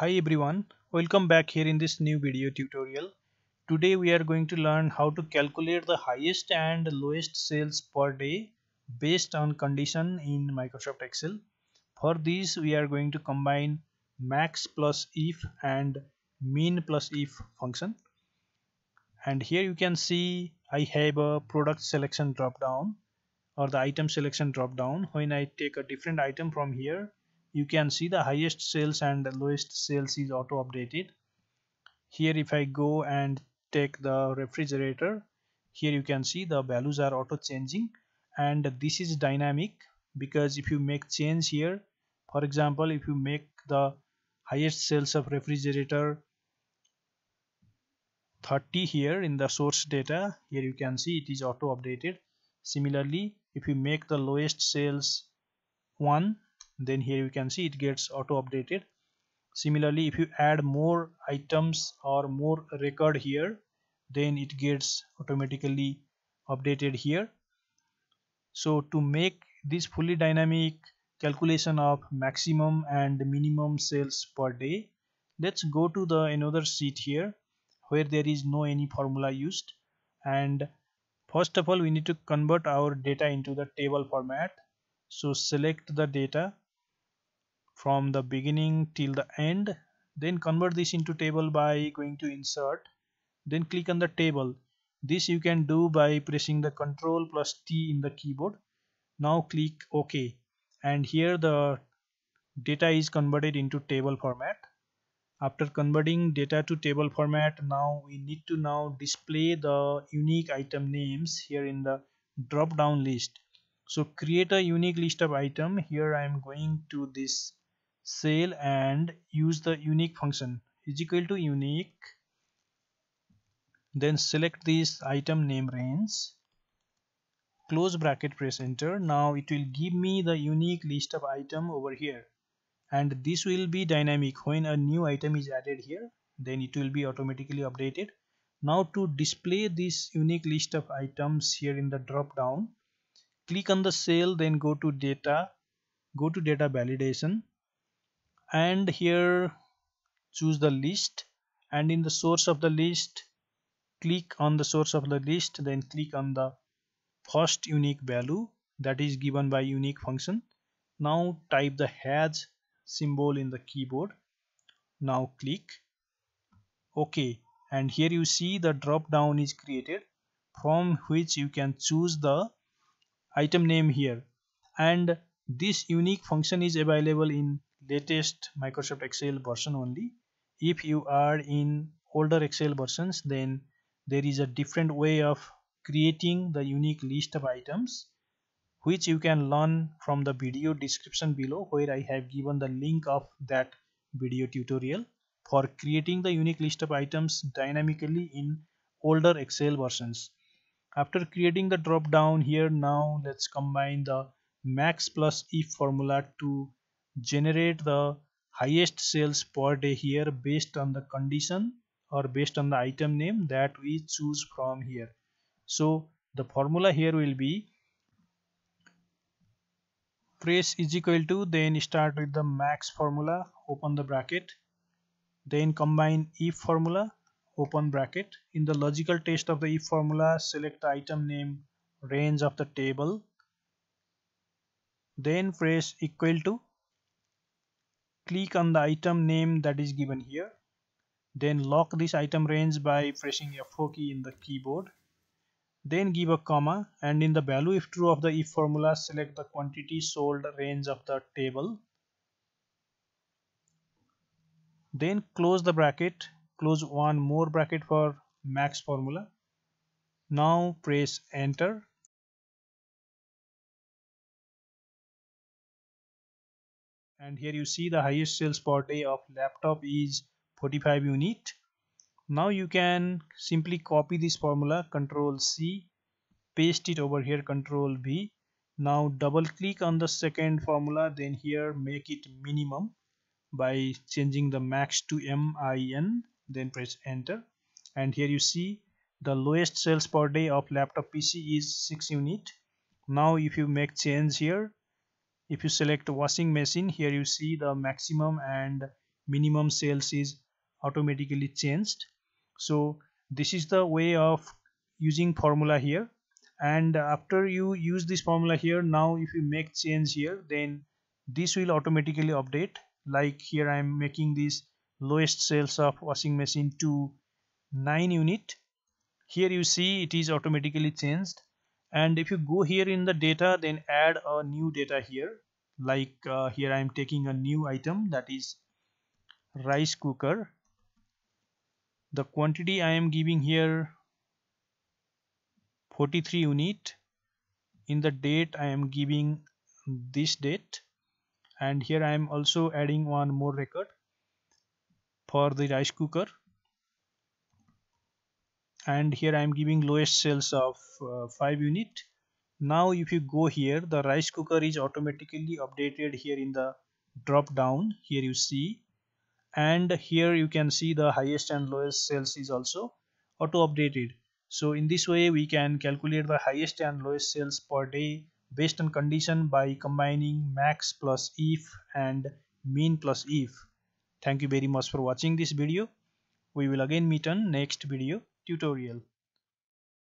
Hi everyone, welcome back here in this new video tutorial. Today we are going to learn how to calculate the highest and lowest sales per day based on condition in Microsoft Excel. For this we are going to combine max plus if and min plus if function. And here you can see I have a product selection drop down or the item selection drop down. When I take a different item from here you can see the highest sales and the lowest sales is auto updated. Here if I go and take the refrigerator here you can see the values are auto changing. And this is dynamic because if you make change here for example if you make the highest sales of refrigerator 30 here in the source data here you can see it is auto updated. Similarly if you make the lowest sales 1 then here you can see it gets auto updated similarly if you add more items or more record here then it gets automatically updated here. So to make this fully dynamic calculation of maximum and minimum sales per day let's go to the another sheet here where there is no any formula used. And first of all we need to convert our data into the table format. So select the data from the beginning till the end then convert this into table by going to insert then click on the table. This you can do by pressing the control plus T in the keyboard. Now click OK. And here the data is converted into table format. After converting data to table format now we need to now display the unique item names here in the drop down list. So create a unique list of item. Here I am going to this sale and use the unique function. Is equal to unique. Then select this item name range. Close bracket press enter. Now it will give me the unique list of item over here. And this will be dynamic. When a new item is added here then it will be automatically updated. Now to display this unique list of items here in the drop down click on the cell then go to data go to data validation and here choose the list. And in the source of the list click on the source of the list then click on the first unique value that is given by unique function. Now type the hash symbol in the keyboard. Now click. Ok. And here you see the drop down is created from which you can choose the item name here. And this unique function is available in latest Microsoft Excel version only if you are in older Excel versions then there is a different way of creating the unique list of items which you can learn from the video description below where I have given the link of that video tutorial for creating the unique list of items dynamically in older Excel versions. After creating the drop down here now let's combine the max plus if formula to generate the highest sales per day here based on the condition or based on the item name that we choose from here. So the formula here will be press is equal to then start with the max formula open the bracket. Then combine if formula open bracket. In the logical test of the if formula select the item name range of the table. Then press equal to click on the item name that is given here. Then lock this item range by pressing F4 key in the keyboard. Then give a comma and in the value if true of the if formula select the quantity sold range of the table. Then close the bracket. Close one more bracket for max formula. Now press enter and here you see the highest sales per day of laptop is 45 unit. Now you can simply copy this formula control C paste it over here control V now double click on the second formula then here make it minimum by changing the max to MIN then press enter. And here you see the lowest sales per day of laptop PC is 6 unit. Now if you make change here if you select washing machine here you see the maximum and minimum sales is automatically changed. So this is the way of using formula here. And after you use this formula here now if you make change here then this will automatically update. Like here I am making this lowest sales of washing machine to 9 unit. Here you see it is automatically changed and if you go here in the data then add a new data here. Like uh, here I am taking a new item that is rice cooker. The quantity I am giving here 43 unit. In the date I am giving this date. And here I am also adding one more record for the rice cooker and here I am giving lowest sales of uh, 5 unit. Now if you go here the rice cooker is automatically updated here in the drop down. Here you see. And here you can see the highest and lowest sales is also auto updated. So in this way we can calculate the highest and lowest sales per day based on condition by combining max plus if and mean plus if. Thank you very much for watching this video. We will again meet on next video tutorial